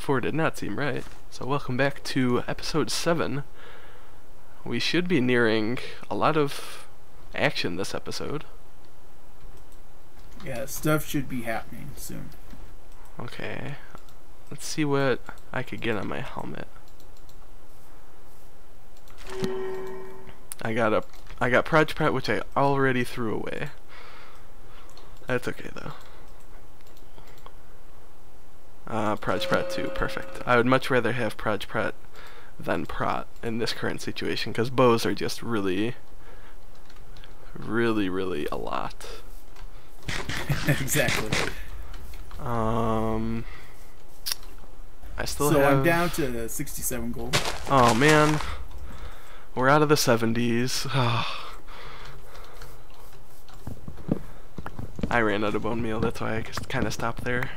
Episode 4 did not seem right. So welcome back to episode 7. We should be nearing a lot of action this episode. Yeah, stuff should be happening soon. Okay. Let's see what I could get on my helmet. I got a I got Proj Prot which I already threw away. That's okay though. Uh, Proj Prot 2, perfect. I would much rather have Proj Prot than Prot in this current situation because bows are just really, really, really a lot. exactly. Um, I still So have. I'm down to 67 gold. Oh man, we're out of the 70s. I ran out of bone meal. That's why I just kind of stopped there.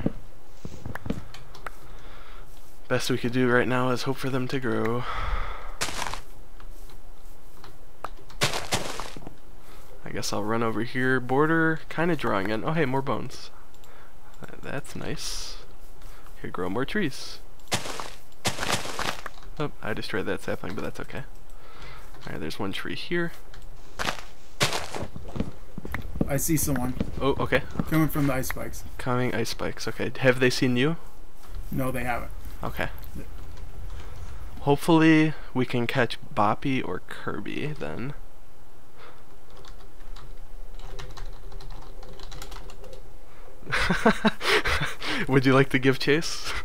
Best we could do right now is hope for them to grow. I guess I'll run over here, border, kind of drawing in. Oh hey, more bones. That's nice. Could grow more trees. Oh, I destroyed that sapling, but that's okay. Alright, there's one tree here. I see someone Oh, okay. coming from the ice spikes. Coming ice spikes. Okay, have they seen you? No, they haven't. Okay. Hopefully we can catch Bapi or Kirby then. Would you like to give chase?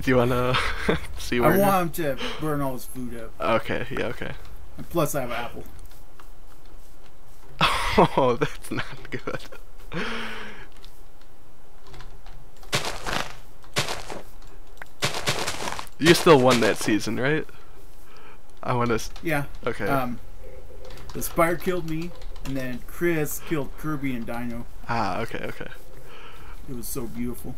Do you wanna see where? I want him to burn all his food up. Okay, yeah, okay. And plus, I have an apple. Oh, that's not good. You still won that season, right? I want to. Yeah. Okay. Um, the spider killed me, and then Chris killed Kirby and Dino. ah, okay, okay. It was so beautiful.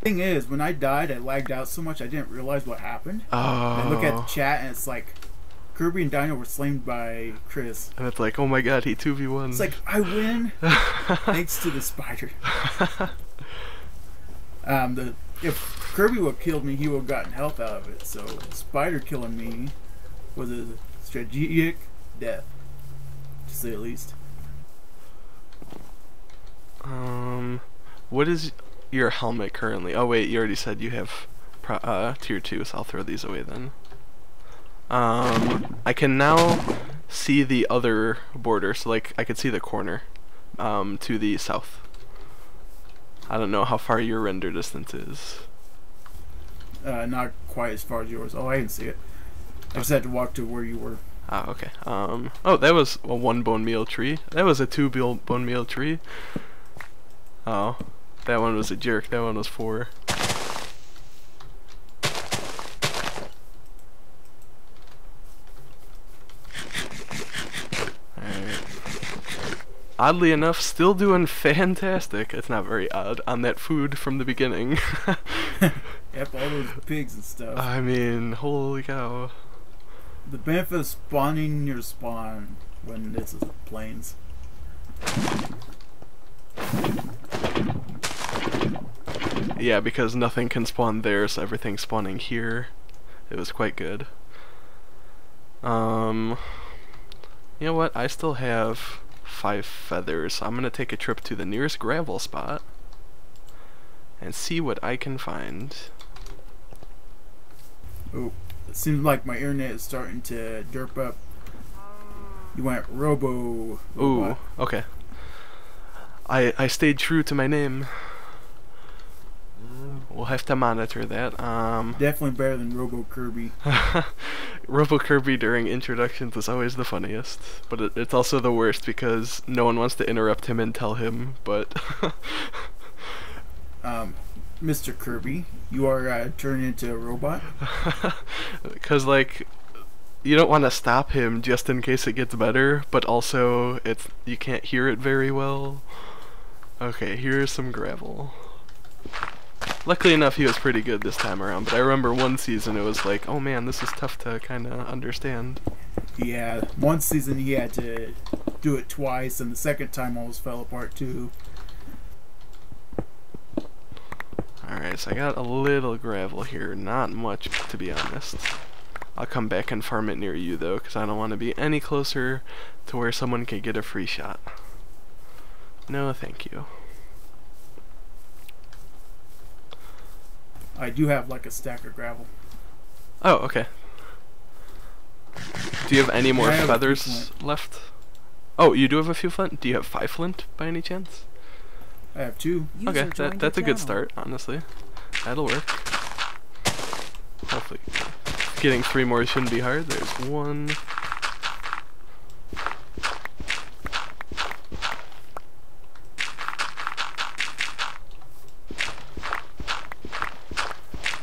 Thing is, when I died, I lagged out so much I didn't realize what happened. Oh. I look at the chat and it's like Kirby and Dino were slain by Chris. and it's like, oh my god, he 2v1. It's like I win thanks to the spider. Um, the if Kirby would have killed me, he would have gotten health out of it. So spider killing me was a strategic death, to say the least. um, what is your helmet currently? Oh wait, you already said you have uh, tier 2, so I'll throw these away then. Um, I can now see the other border, so like, I could see the corner, um, to the south. I don't know how far your render distance is. Uh, not quite as far as yours. Oh, I didn't see it. I just had to walk to where you were. Ah, okay. Um, oh, that was a one bone meal tree. That was a two bone meal tree. Oh, that one was a jerk. That one was four. Alright. Oddly enough, still doing fantastic. It's not very odd on that food from the beginning. Yep, all those pigs and stuff. I mean, holy cow. the benefit of spawning your spawn when this is plains. Yeah, because nothing can spawn there, so everything's spawning here. It was quite good. Um, you know what? I still have five feathers. I'm gonna take a trip to the nearest gravel spot and see what I can find. Oh, it seems like my internet is starting to derp up. You went robo. Ooh, okay. I I stayed true to my name. We'll have to monitor that. Um, Definitely better than Robo Kirby. Robo Kirby during introductions is always the funniest, but it, it's also the worst because no one wants to interrupt him and tell him. But Um, Mr. Kirby, you are uh, turned into a robot. because like you don't want to stop him just in case it gets better, but also it's you can't hear it very well. Okay, here's some gravel. Luckily enough, he was pretty good this time around, but I remember one season it was like, oh man, this is tough to kind of understand. Yeah, one season he had to do it twice, and the second time almost fell apart too. Alright, so I got a little gravel here, not much to be honest. I'll come back and farm it near you though, because I don't want to be any closer to where someone could get a free shot. No, thank you. I do have like a stack of gravel. Oh, okay. Do you have any more I have feathers left? Oh, you do have a few flint? Do you have five flint by any chance? I have two. User okay, that, that's a good start, honestly. That'll work. Hopefully. Getting three more shouldn't be hard. There's one.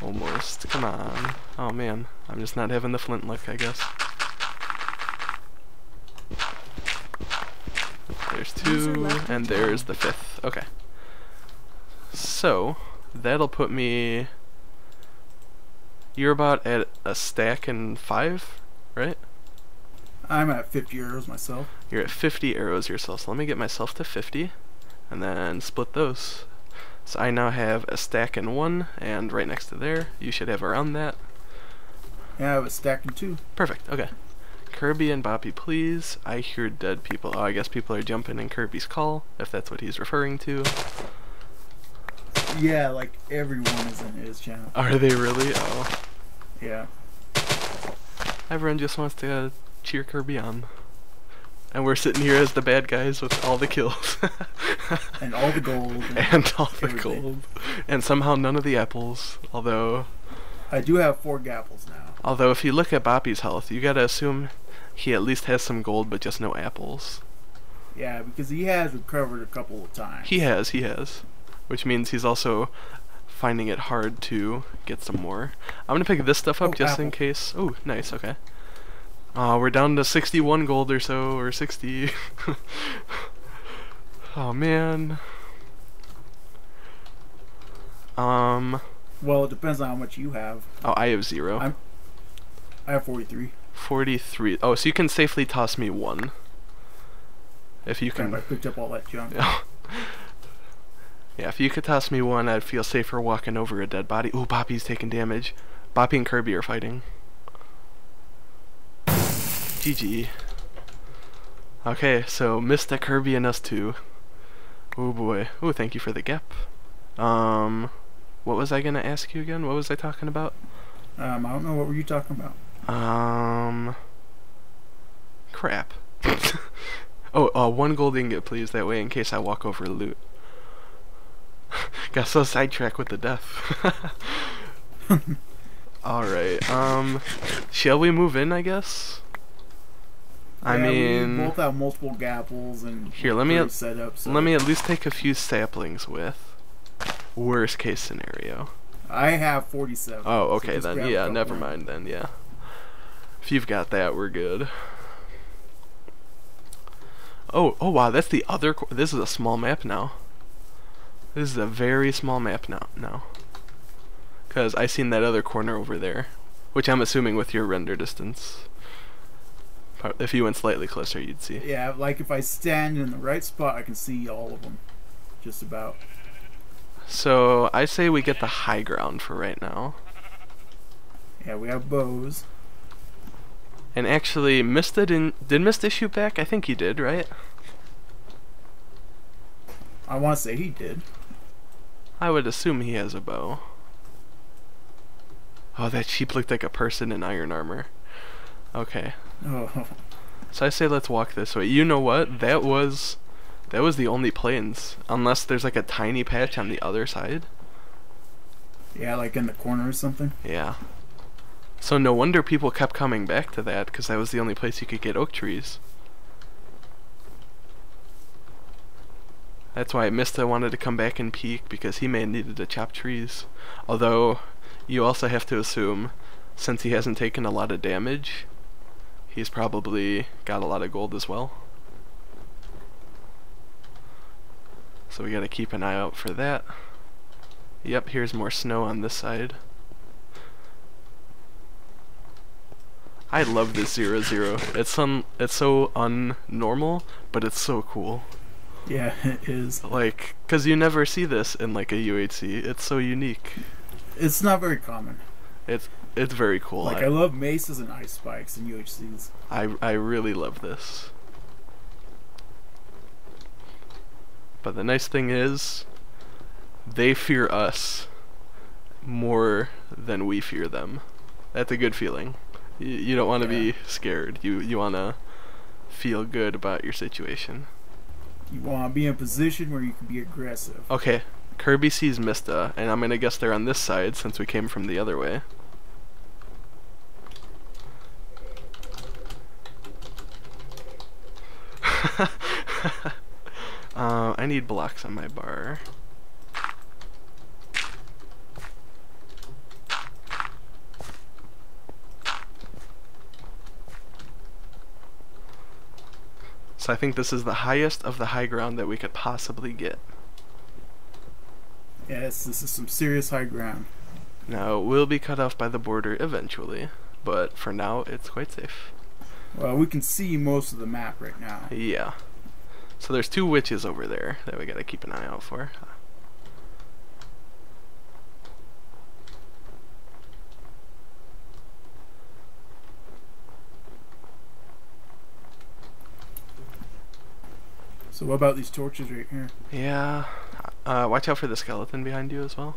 Almost. Come on. Oh man, I'm just not having the flint luck, I guess. There's two, and there's the fifth. Okay. So, that'll put me. You're about at a stack and five, right? I'm at 50 arrows myself. You're at 50 arrows yourself, so let me get myself to 50, and then split those. So I now have a stack and one, and right next to there, you should have around that. Yeah, I have a stack and two. Perfect, okay. Kirby and Bapi, please. I hear dead people. Oh, I guess people are jumping in Kirby's call, if that's what he's referring to. Yeah, like everyone is in his channel. Are they really? Oh. Yeah. Everyone just wants to uh, cheer Kirby on. And we're sitting here as the bad guys with all the kills. And all the gold. And and all the everything. gold. And somehow none of the apples. Although I do have four gapples now. although if you look at Bapi's health, you gotta assume he at least has some gold but just no apples. Yeah, because he has recovered a couple of times. He has, he has. Which means he's also finding it hard to get some more. I'm gonna pick this stuff up Oh, just in case. Oh, nice, okay. Uh, we're down to 61 gold or so, or 60. oh man. Um, Well, it depends on how much you have. oh, I have zero. I'm- I have 43. 43. Oh, so you can safely toss me one. If you can. I picked up all that junk. yeah, if you could toss me one, I'd feel safer walking over a dead body. Ooh, Bapi's taking damage. Bapi and Kirby are fighting. GG. Okay, so Mr. Kirby and us two. Oh boy. Oh, thank you for the gap. Um, what was I gonna ask you again? What was I talking about? Um, I don't know what were you talking about. Um. Crap. oh, uh, one gold ingot, please. That way, in case I walk over loot. Got so sidetracked with the death. All right. Um, shall we move in? I guess. I mean, we both have multiple gapples and Here, let me we're at- set up. So let me at least take a few saplings with. Worst case scenario. I have 47. Oh, okay just then. Yeah, never mind then. Yeah. If you've got that, we're good. Oh, oh wow, that's the other. This is a small map now. This is a very small map now. Now. Cause I seen that other corner over there, which I'm assuming with your render distance. If you went slightly closer, you'd see. Yeah, like if I stand in the right spot, I can see all of them. Just about. So I say we get the high ground for right now. Yeah, we have bows. And actually, Mista didn't. Did Mista shoot back? I think he did, right? I want to say he did. I would assume he has a bow. Oh, that sheep looked like a person in iron armor. Okay. Oh, So I say let's walk this way. You know what? That was that was the only plains. Unless there's like a tiny patch on the other side. Yeah, like in the corner or something. Yeah. So no wonder people kept coming back to that, because that was the only place you could get oak trees. That's why Mista wanted to come back and peek, because he may have needed to chop trees. Although, you also have to assume, since he hasn't taken a lot of damage, he's probably got a lot of gold as well. So we gotta keep an eye out for that. Yep, here's more snow on this side. I love this zero zero. It's un it's so unnormal, but it's so cool. Yeah, it is. Like, cause you never see this in like a UHC. It's so unique. It's not very common. It's it's very cool. Like I, I, love mesas and ice spikes and UHCs. I I really love this. But the nice thing is, they fear us more than we fear them. That's a good feeling. You, you don't want to Yeah. be scared. You you want to feel good about your situation. You want to be in a position where you can be aggressive. Okay, Kirby sees Mista, and I'm gonna guess they're on this side since we came from the other way. uh, I need blocks on my bar. So I think this is the highest of the high ground that we could possibly get. Yes, this is some serious high ground. Now, it will be cut off by the border eventually, but for now, it's quite safe. Well, we can see most of the map right now. Yeah. So there's two witches over there that we gotta keep an eye out for. So what about these torches right here? Yeah. Uh, watch out for the skeleton behind you as well.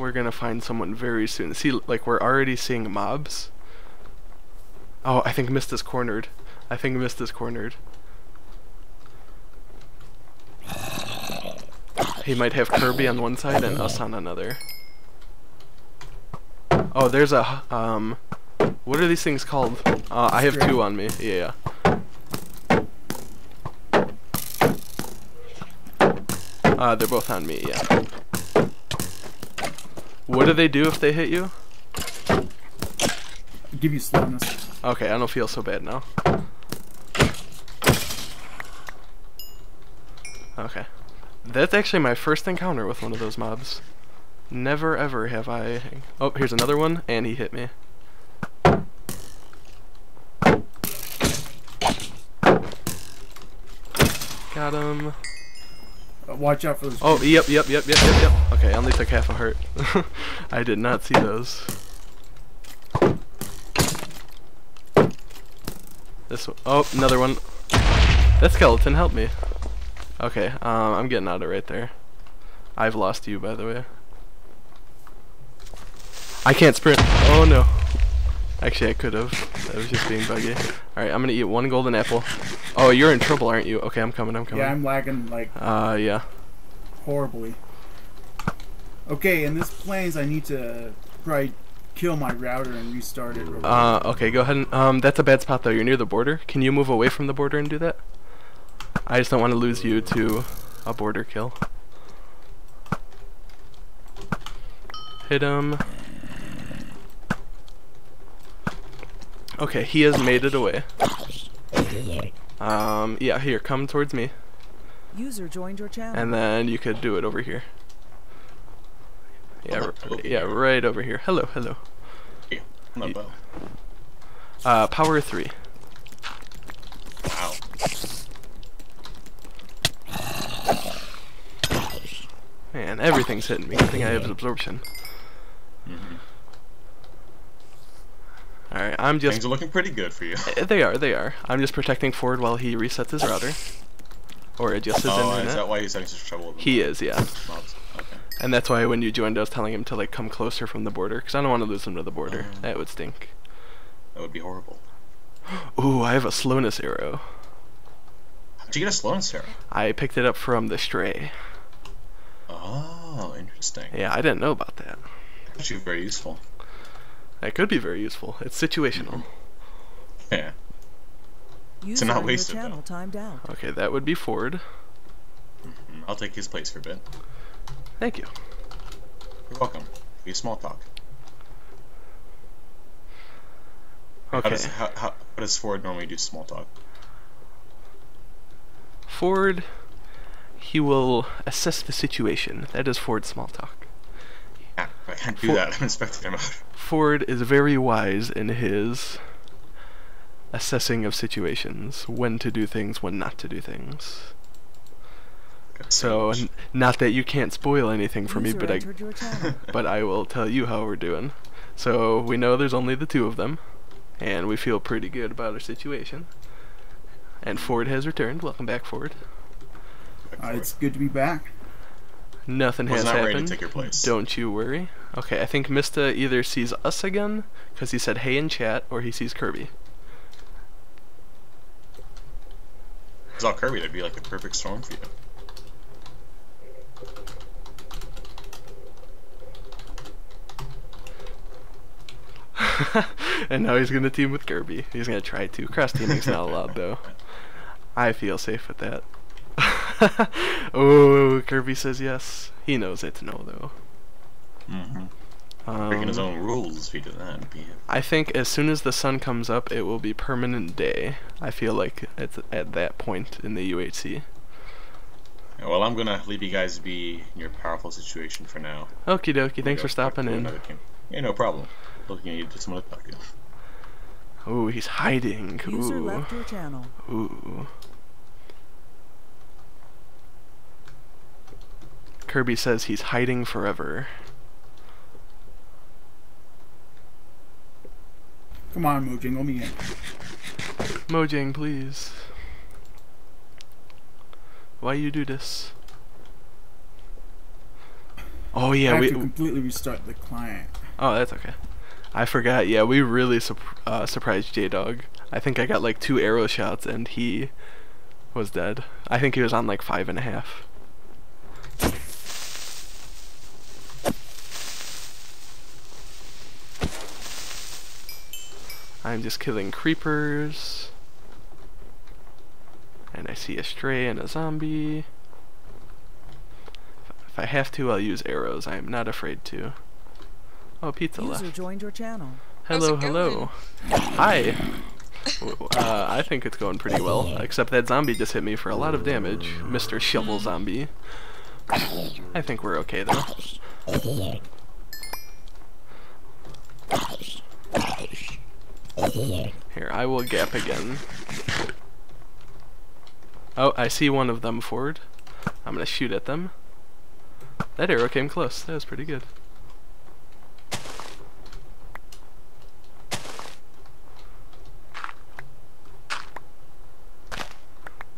We're gonna find someone very soon. See, like, we're already seeing mobs. Oh, I think Mista's cornered. I think Mista's cornered. He might have Kirby on one side and us on another. Oh, there's a, um, what are these things called? Uh, I have two on me. Yeah. Uh, they're both on me. Yeah. What do they do if they hit you? Give you slowness. Okay, I don't feel so bad now. Okay. That's actually my first encounter with one of those mobs. Never ever have I... Oh, here's another one, and he hit me. Got him. Watch out for those. Oh, yep, yep, yep, yep, yep, yep. Okay, I only took half a heart. I did not see those. This one. Oh, another one. That skeleton helped me. Okay, um, I'm getting out of right there. I've lost you, by the way. I can't sprint. Oh no. Actually, I could have. That was just being buggy. Alright, I'm gonna eat one golden apple. Oh, you're in trouble, aren't you? Okay, I'm coming, I'm coming. yeah, I'm lagging like Uh, yeah. horribly. Okay, in this plains, I need to probably kill my router and restart it. real Uh, okay, go ahead and, um, that's a bad spot though, you're near the border. Can you move away from the border and do that? I just don't want to lose you to a border kill. Hit him. Okay, he has made it away. Um, yeah, here, come towards me. User joined your channel. And then you could do it over here. Yeah, r- yeah, right over here. Hello, hello. Here, my bow. Uh, power three. Wow. Man, everything's hitting me. I think I have absorption. Mhm. Alright, I'm Things just... are looking pretty good for you. They are, they are. I'm just protecting Ford while he resets his router. Or adjusts his Oh, internet. is that why he's having such trouble with He is, yeah. Okay. And that's why when you joined, I was telling him to like come closer from the border, because I don't want to lose him to the border. Oh. That would stink. That would be horrible. Ooh, I have a slowness arrow. Did you get a slowness arrow? I picked it up from the stray. Oh, interesting. Yeah, I didn't know about that. Actually, very useful. That could be very useful. It's situational. Yeah. User not in your wasted, channel timed out. Okay, that would be Ford. Mm, I'll take his place for a bit. Thank you. You're welcome. Be small talk. How Okay. does, how, how, how does Ford normally do small talk? Ford, he will assess the situation. That is Ford's small talk. Yeah, I can't do For- that. I'm expecting him out. Ford is very wise in his assessing of situations, when to do things, when not to do things. So, n- not that you can't spoil anything for me, but I entered your channel. but I will tell you how we're doing. So we know there's only the two of them, and we feel pretty good about our situation. And Ford has returned. Welcome back, Ford. Uh, it's good to be back. Nothing Was has not ready to happened. take your place. Don't you worry. Okay, I think Mista either sees us again because he said hey in chat, or he sees Kirby. It's all Kirby. That'd be like the perfect storm for you. and now he's gonna team with Kirby. He's gonna try to. Cross teaming's not allowed though. I feel safe with that. oh, Kirby says yes. He knows it's no though. Mm-hmm. Breaking his Um, own rules if he did that. I think as soon as the sun comes up, it will be permanent day. I feel like it's at that point in the UHC. Well, I'm gonna leave you guys be in your powerful situation for now. Okie dokie, thanks for stopping in. another. Yeah, no problem. Looking at you, just someone to talk to. Ooh, he's hiding. User Ooh. left your channel. Ooh. Kirby says he's hiding forever. Come on, Mojang, let me in. Mojang, please. Why you do this? Oh I yeah, have we. to completely restart the client. Oh, that's okay. I forgot. Yeah, we really sup- uh, surprised J Dog. I think I got like two arrow shots and he was dead. I think he was on like five and a half. I'm just killing creepers. And I see a stray and a zombie. If I have to, I'll use arrows. I am not afraid to. Oh, pizza User left. joined your channel. Hello, hello. Hi. Uh, I think it's going pretty well, except that zombie just hit me for a lot of damage. Mr. Shovel Zombie. I think we're okay though. Here, I will gap again. Oh, I see one of them forward. I'm gonna shoot at them. That arrow came close. That was pretty good.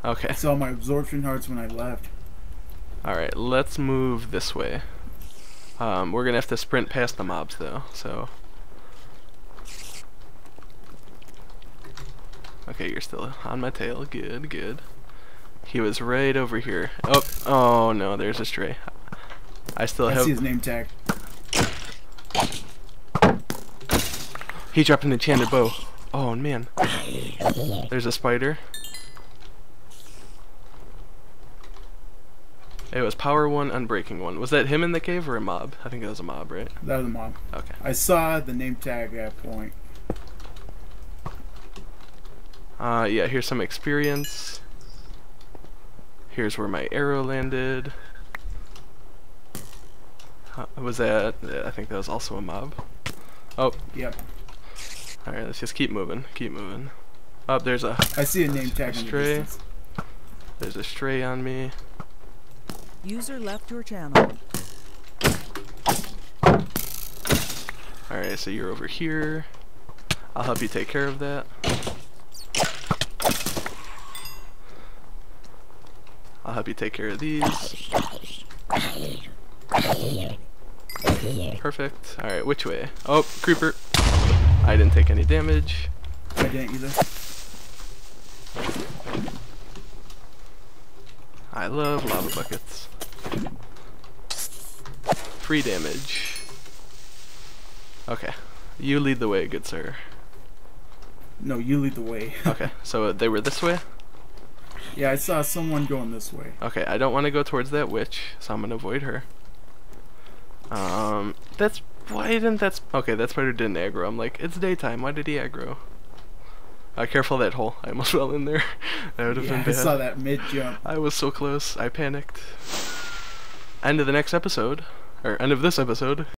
Okay. I saw my absorption hearts when I left. Alright, let's move this way. Um, we're gonna have to sprint past the mobs though, so. Okay, you're still on my tail. Good, good. He was right over here. Oh, oh no, there's a stray. I still I have. see his name tag. He dropped an enchanted bow. Oh man. There's a spider. It was power one, unbreaking one. Was that him in the cave or a mob? I think it was a mob, right? That was a mob. Okay. I saw the name tag at that point. Uh, yeah, here's some experience. Here's where my arrow landed. Uh, was that? yeah, I think that was also a mob. Oh, Yep. alright, let's just keep moving. Keep moving. Oh, there's a I see a name tag in the Stray. there's a stray on me. User left your channel. Alright, so you're over here. I'll help you take care of that. I'll help you take care of these. Perfect. Alright, which way? Oh, creeper. I didn't take any damage. I didn't either. I love lava buckets. Free damage. Okay. You lead the way, good sir. No, you lead the way. Okay, so they were this way? Yeah, I saw someone going this way. Okay, I don't want to go towards that witch, so I'm gonna avoid her. Um, that's why didn't that? Sp- okay, that spider didn't aggro. I'm like, it's daytime. Why did he aggro? Uh, careful that hole. I almost fell in there. that would have Yeah, been I saw that mid jump. I was so close. I panicked. End of the next episode, or end of this episode.